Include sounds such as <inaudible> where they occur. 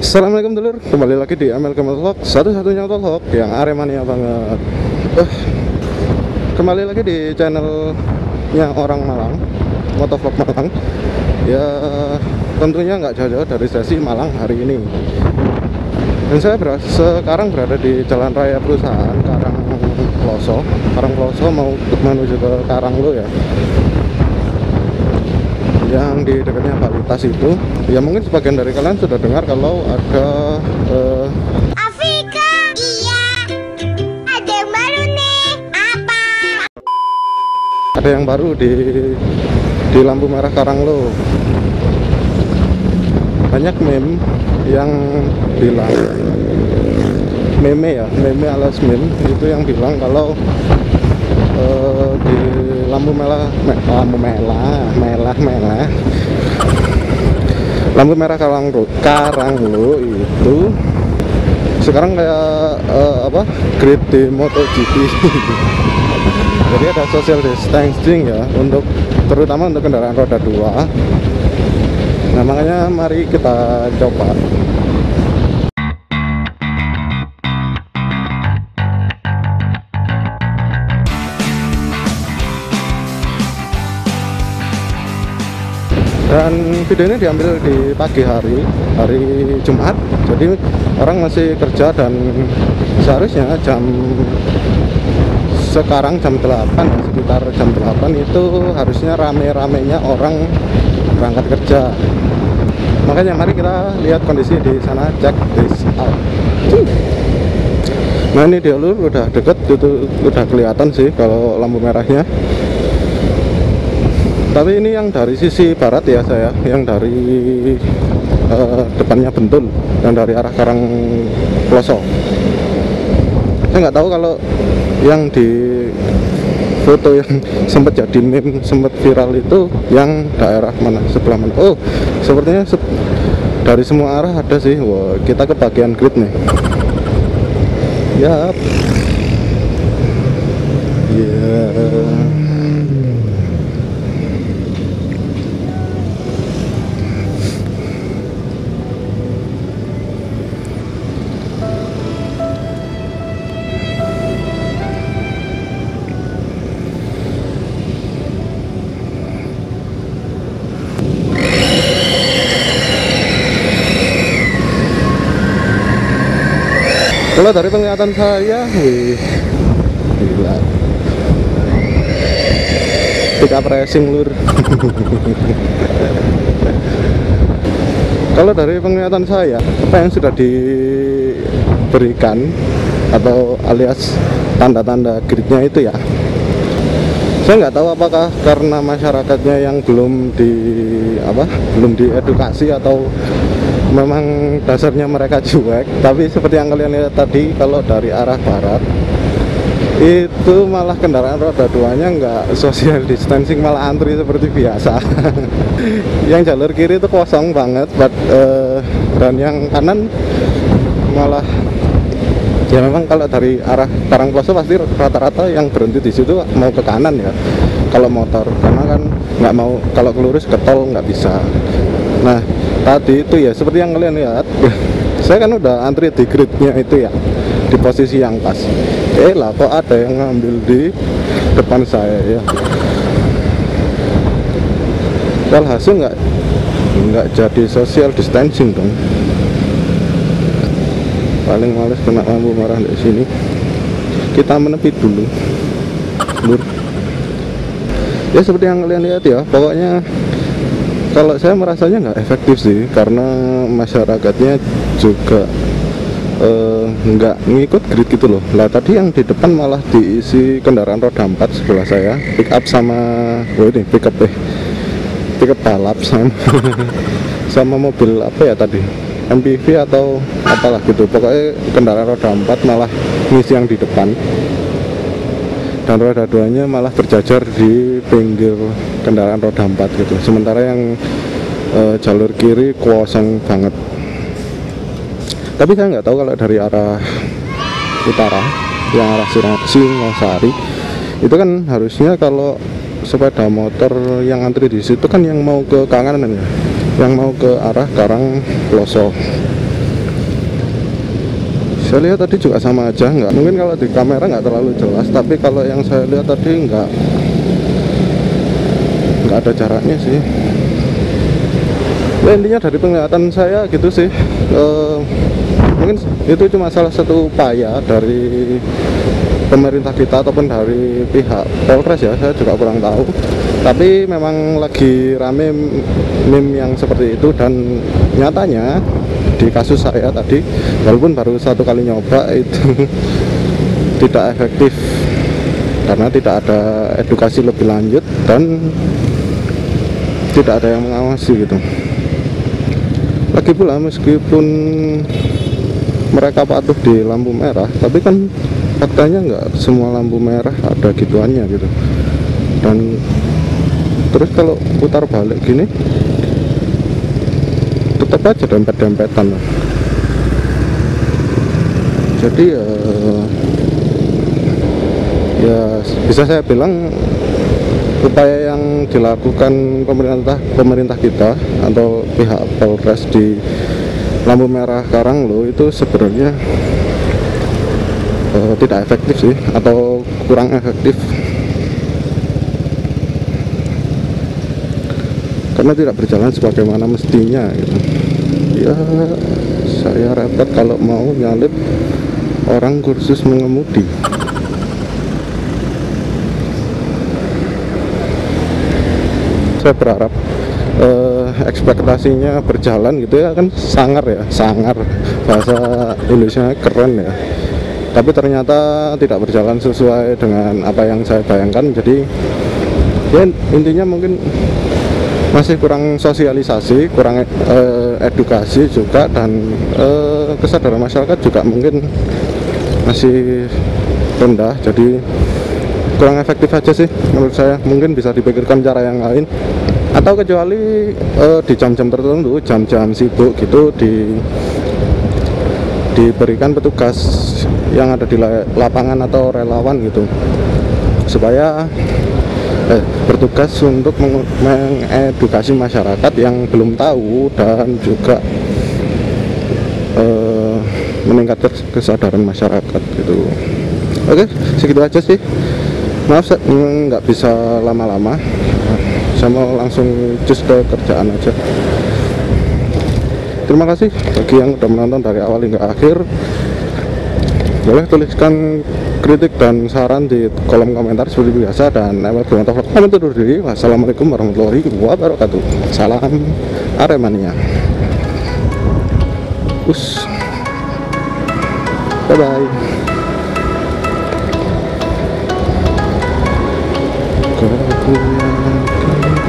Assalamualaikum dulur, kembali lagi di ML Kemetlog Satu-satunya Tolhok yang aremania banget. Uh, Kembali lagi di channelnya orang Malang Motovlog Malang. Ya tentunya nggak jauh-jauh dari sesi Malang hari ini. Dan saya ber sekarang berada di Jalan Raya Perusahaan Karang Ploso Karang Ploso mau menuju ke Karanglo ya yang di dekatnya Balitas itu ya mungkin sebagian dari kalian sudah dengar kalau ada uh, Afika, iya. Ada yang baru nih. Apa? ada yang baru di di lampu merah Karanglo banyak meme yang bilang meme ya meme alias meme itu yang bilang kalau di lampu merah me, lampu merah merah merah. Lampu merah Karanglo Karanglo itu sekarang kayak eh, apa grid di MotoGP. <laughs> Jadi ada social distancing ya untuk terutama untuk kendaraan roda 2 nah makanya mari kita coba dan video ini diambil di pagi hari hari Jumat. Jadi orang masih kerja dan seharusnya jam sekarang jam 8 ya, sekitar jam 8 itu harusnya rame-ramenya orang berangkat kerja. Makanya mari kita lihat kondisi di sana cek this out. Nah ini dia lur udah deket itu udah kelihatan sih kalau lampu merahnya tapi ini yang dari sisi barat ya saya. Yang dari eh, depannya Bentul yang dari arah Karang Ploso saya nggak tahu kalau yang di foto yang <laughs> sempat jadi meme sempat viral itu yang daerah mana? Sebelah mana? Oh sepertinya se dari semua arah ada sih. Wah kita ke bagian grid nih. Yap Kalau dari penglihatan saya, wih, gila. Pick up racing lur. <laughs> Kalau dari penglihatan saya, apa yang sudah diberikan atau alias tanda-tanda gridnya itu ya, saya nggak tahu apakah karena masyarakatnya yang belum di apa, belum diedukasi atau memang dasarnya mereka cuek tapi seperti yang kalian lihat tadi kalau dari arah barat itu malah kendaraan roda duanya nggak social distancing malah antri seperti biasa. <laughs> Yang jalur kiri itu kosong banget but, eh, dan yang kanan malah ya memang kalau dari arah Karangploso pasti rata-rata yang berhenti di situ mau ke kanan ya kalau motor. Karena kan nggak mau kalau kelurus ke tol nggak bisa. Nah tadi itu ya seperti yang kalian lihat <laughs> saya kan udah antri di gridnya itu ya di posisi yang pas. Eh lah kok ada yang ngambil di depan saya ya? Walhasil nggak nggak jadi social distancing dong. Paling males kena lampu merah di sini. Kita menepi dulu. Lur. Ya seperti yang kalian lihat ya pokoknya kalau saya merasanya nggak efektif sih karena masyarakatnya juga eh, nggak ngikut grid gitu loh. Lah tadi yang di depan malah diisi kendaraan roda 4 sebelah saya pick up sama oh ini pick up deh. Pick up balap sama <laughs> sama mobil apa ya tadi? MPV atau apalah gitu. Pokoknya kendaraan roda 4 malah ngisi yang di depan. Dan roda duanya malah berjajar di pinggir kendaraan roda 4 gitu. Sementara yang e, jalur kiri kosong banget. Tapi saya nggak tahu kalau dari arah utara yang arah Singosari itu kan harusnya kalau sepeda motor yang antri di situ kan yang mau ke kanan ya? Yang mau ke arah Karang Ploso saya lihat tadi juga sama aja nggak. Mungkin kalau di kamera nggak terlalu jelas tapi kalau yang saya lihat tadi nggak nggak ada jaraknya sih. Ya intinya dari penglihatan saya gitu sih. Eh, mungkin itu cuma salah satu upaya dari pemerintah kita ataupun dari pihak Polres ya saya juga kurang tahu. Tapi memang lagi rame meme yang seperti itu dan nyatanya di kasus saya tadi walaupun baru satu kali nyoba itu <laughs> tidak efektif. Karena tidak ada edukasi lebih lanjut dan tidak ada yang mengawasi gitu. Lagi pula meskipun mereka patuh di lampu merah tapi kan faktanya nggak semua lampu merah ada gituannya gitu. Dan terus kalau putar balik gini tetap aja dempet-dempetan jadi ya ya bisa saya bilang upaya yang dilakukan pemerintah pemerintah kita atau pihak Polres di lampu merah Karanglo itu sebenarnya eh, tidak efektif sih atau kurang efektif karena tidak berjalan sebagaimana mestinya gitu. ya saya repot kalau mau nyalip orang kursus mengemudi saya berharap eh, ekspektasinya berjalan gitu ya kan sangar ya sangar. Bahasa Indonesia keren ya. Tapi ternyata tidak berjalan sesuai dengan apa yang saya bayangkan. Jadi ya intinya mungkin masih kurang sosialisasi kurang eh, edukasi juga dan eh, kesadaran masyarakat juga mungkin masih rendah. Jadi kurang efektif aja sih menurut saya. Mungkin bisa dipikirkan cara yang lain. Atau kecuali eh, di jam-jam tertentu jam-jam sibuk gitu di diberikan petugas yang ada di la- lapangan atau relawan gitu. Supaya eh, bertugas untuk meng- mengedukasi masyarakat yang belum tahu dan juga eh, meningkatkan kesadaran masyarakat gitu. Oke segitu aja sih maaf nggak bisa lama-lama. Saya mau langsung cus ke kerjaan aja. Terima kasih bagi yang udah menonton dari awal hingga akhir. Boleh tuliskan kritik dan saran di kolom komentar seperti biasa dan lewat komentar komen undur diri. Wassalamualaikum warahmatullahi wabarakatuh. Salam aremania. Us. Bye bye Caraca,